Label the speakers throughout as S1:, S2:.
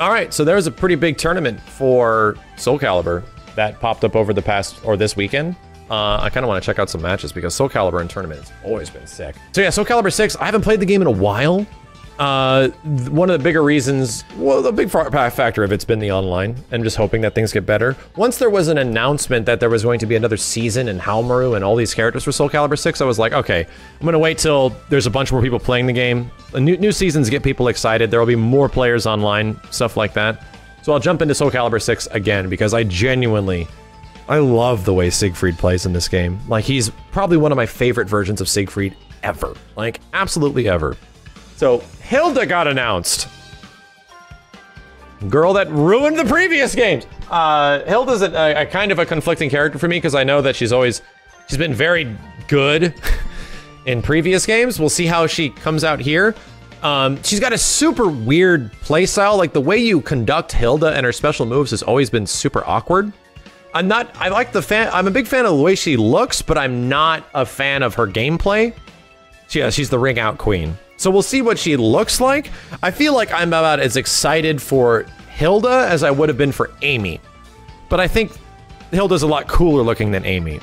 S1: All right, so there was a pretty big tournament for Soul Calibur that popped up over the past or this weekend. Uh, I kind of want to check out some matches because Soul Calibur in tournament has always been sick. So yeah, Soul Calibur 6, I haven't played the game in a while. Uh, one of the bigger reasons, well, the big factor of it's been the online, and just hoping that things get better. Once there was an announcement that there was going to be another season in Haohmaru and all these characters for Soul Calibur 6, I was like, okay, I'm gonna wait till there's a bunch more people playing the game. New, new seasons get people excited, there will be more players online, stuff like that. So I'll jump into Soul Calibur 6 again, because I genuinely, I love the way Siegfried plays in this game. Like, he's probably one of my favorite versions of Siegfried ever. Like, absolutely ever. So, Hilde got announced. Girl that ruined the previous games. Uh, Hilde's a, a kind of a conflicting character for me because I know that she's always, she's been very good in previous games. We'll see how she comes out here. Um, she's got a super weird playstyle. Like the way you conduct Hilde and her special moves has always been super awkward. I'm not, I like the fan, I'm a big fan of the way she looks, but I'm not a fan of her gameplay. Yeah, she's the ring out queen. So we'll see what she looks like. I feel like I'm about as excited for Hilde as I would have been for Amy. But I think Hilde's a lot cooler looking than Amy.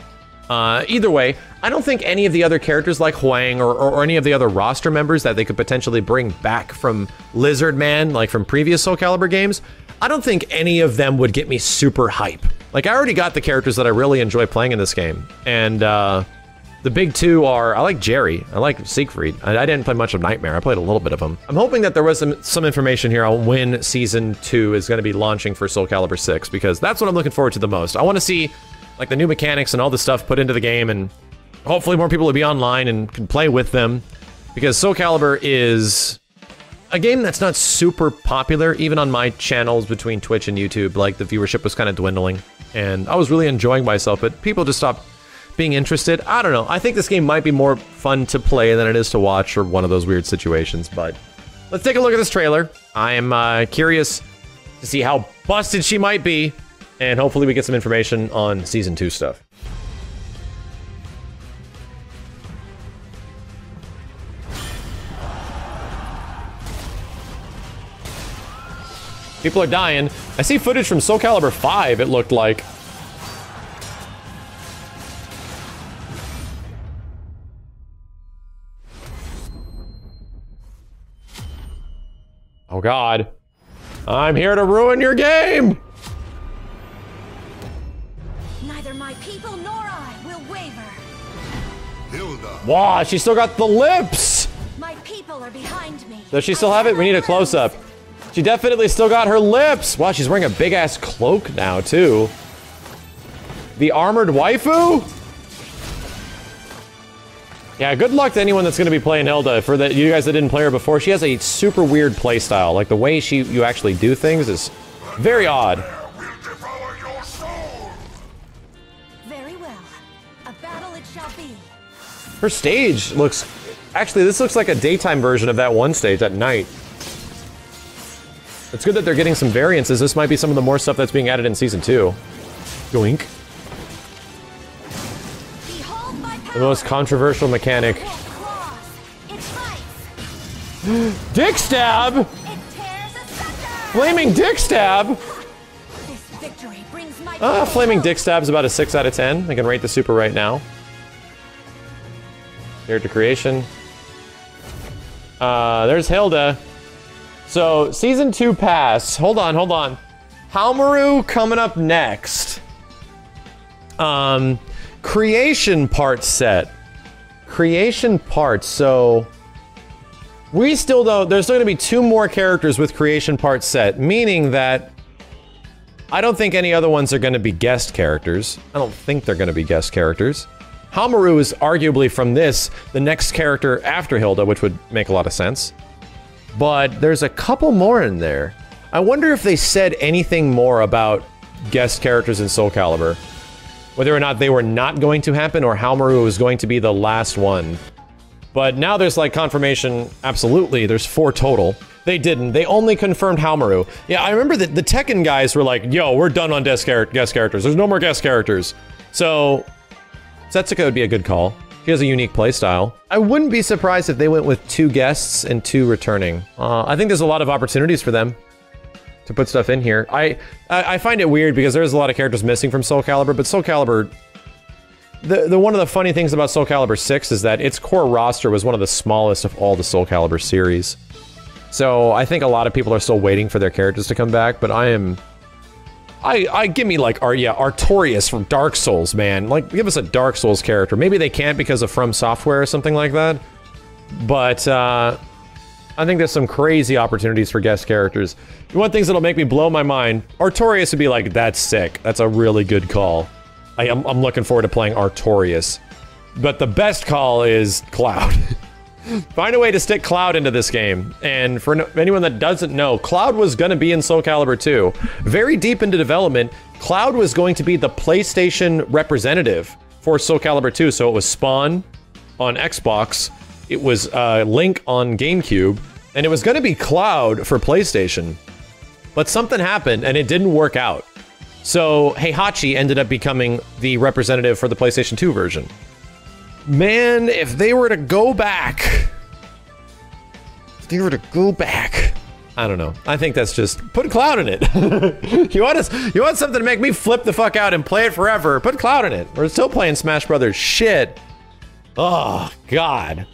S1: Uh, either way, I don't think any of the other characters like Hwang or, or, or, any of the other roster members that they could potentially bring back from Lizard Man, like from previous Soul Calibur games, I don't think any of them would get me super hype. Like, I already got the characters that I really enjoy playing in this game. And, uh, the big two are, I like Jerry, I like Siegfried. I, I, didn't play much of Nightmare, I played a little bit of them. I'm hoping that there was some, some information here on when Season 2 is going to be launching for Soul Calibur 6, because that's what I'm looking forward to the most. I want to see, like, the new mechanics and all the stuff put into the game, and hopefully more people will be online and can play with them, because Soul Calibur is a game that's not super popular, even on my channels between Twitch and YouTube, like, the viewership was kind of dwindling, and I was really enjoying myself, but people just stopped being interested. I don't know. I think this game might be more fun to play than it is to watch or one of those weird situations, but let's take a look at this trailer. I am uh, curious to see how busted she might be, and hopefully we get some information on Season 2 stuff. People are dying. I see footage from Soul Calibur 5, it looked like. Oh god. I'm here to ruin your game!
S2: Neither my people nor I will waver.
S1: Hilde. Wow, she still got the lips!
S2: My people are behind me.
S1: Does she still have it? We need a close-up. She definitely still got her lips! Wow, she's wearing a big-ass cloak now, too. The armored waifu? Yeah, good luck to anyone that's going to be playing Hilde. For the, you guys that didn't play her before, she has a super weird playstyle. Like, the way she you actually do things is very odd.
S2: Very well. A battle it shall be.
S1: Her stage looks... Actually, this looks like a daytime version of that one stage at night. It's good that they're getting some variances. This might be some of the more stuff that's being added in Season 2. Yoink. The most controversial mechanic. dick stab! Flaming dick stab! Uh, flaming dick stab's about a 6 out of 10. I can rate the super right now. Character creation. Uh, there's Hilde. So, season 2 pass. Hold on, hold on. Haohmaru coming up next. Um, creation parts set. Creation parts, so... We still don't... There's still gonna be two more characters with creation parts set, meaning that... I don't think any other ones are gonna be guest characters. I don't think they're gonna be guest characters. Haohmaru is arguably from this, the next character after Hilde, which would make a lot of sense. But there's a couple more in there. I wonder if they said anything more about guest characters in Soul Calibur whether or not they were not going to happen or Haohmaru was going to be the last one. But now there's like confirmation, absolutely, there's four total. They didn't. They only confirmed Haohmaru. Yeah, I remember that the Tekken guys were like, yo, we're done on guest, char guest characters. There's no more guest characters. So, Setsuka would be a good call. She has a unique playstyle. I wouldn't be surprised if they went with two guests and two returning. Uh, I think there's a lot of opportunities for them. To put stuff in here. I, I I find it weird because there's a lot of characters missing from Soul Calibur, but Soul Calibur the, the one of the funny things about Soul Calibur 6 is that its core roster was one of the smallest of all the Soul Calibur series. So I think a lot of people are still waiting for their characters to come back, but I am I, I give me like, Ar yeah, Artorias from Dark Souls, man. Like, give us a Dark Souls character. Maybe they can't because of From Software or something like that. But, uh, I think there's some crazy opportunities for guest characters. Want things that'll make me blow my mind? Artorias would be like, that's sick. That's a really good call. I, am I'm looking forward to playing Artorias. But the best call is Cloud. Find a way to stick Cloud into this game. And for no anyone that doesn't know, Cloud was going to be in Soul Calibur 2. Very deep into development, Cloud was going to be the PlayStation representative for Soul Calibur 2. So it was Spawn on Xbox, it was uh, Link on GameCube, and it was going to be Cloud for PlayStation. But something happened and it didn't work out. So Heihachi ended up becoming the representative for the PlayStation 2 version. Man, if they were to go back, if they were to go back, I don't know. I think that's just put Cloud in it. you want us? You want something to make me flip the fuck out and play it forever? Put Cloud in it. We're still playing Smash Brothers. Shit. Oh God.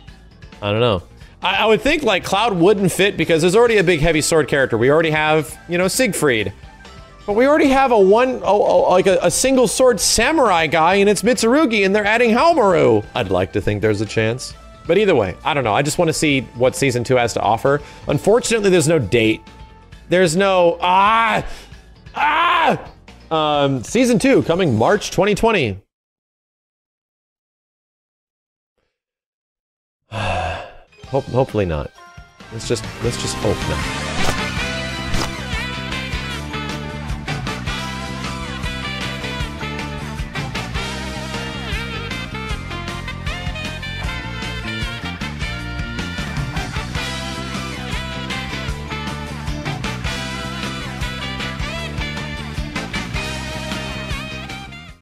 S1: I don't know. I, I would think like Cloud wouldn't fit because there's already a big heavy sword character. We already have, you know, Siegfried. But we already have a one, oh, oh, like a, a, single sword samurai guy, and it's Mitsurugi, and they're adding Haohmaru. I'd like to think there's a chance. But either way, I don't know. I just want to see what season two has to offer. Unfortunately, there's no date. There's no ah ah. Um, season two coming March 2020. Hope, hopefully not. Let's just let's just hope not.